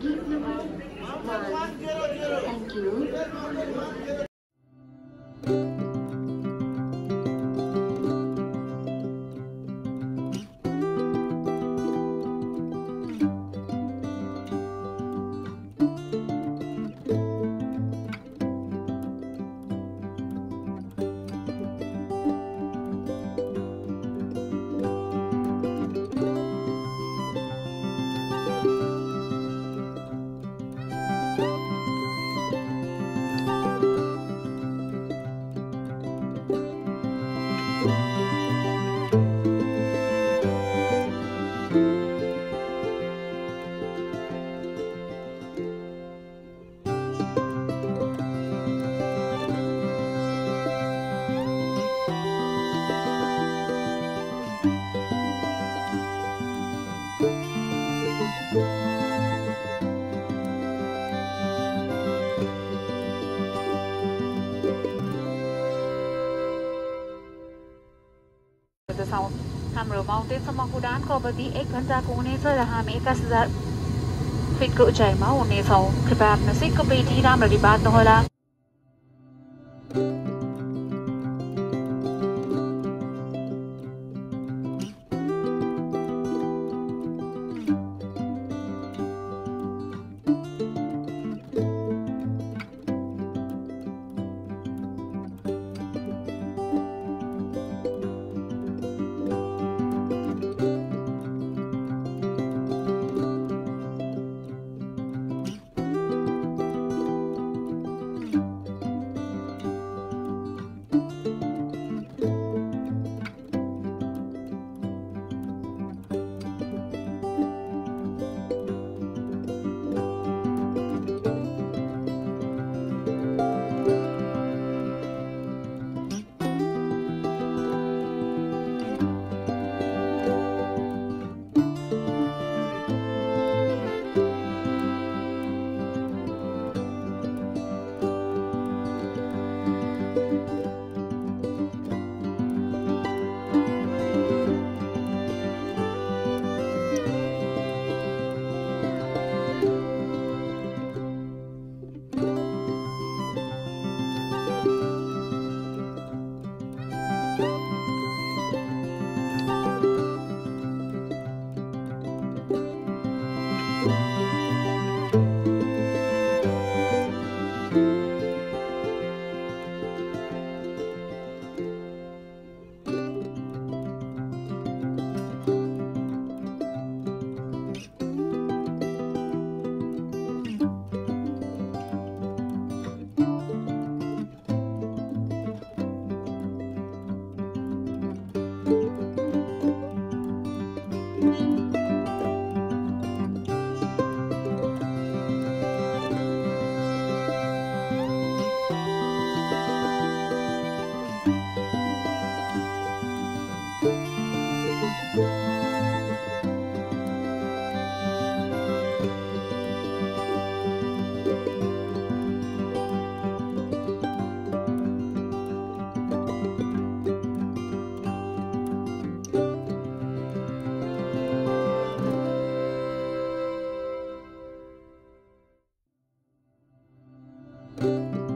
Give one. Thank you. माउन्टेनसम्मको उडानको अवधि एक घन्टाको हुनेछ र हामी एक्काइस हजार फिटको उचाइमा उड्नेछौँ कृपया आफ्नो सिटको पेटी राम्ररी बाँध्नुहोला Música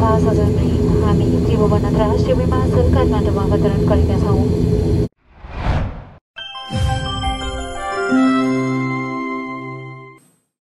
तथा सजनले हामी त्रिभुवन अन्तर्राष्ट्रिय विमानस्थल काठमाडौँमा अवतरण गरेका छौँ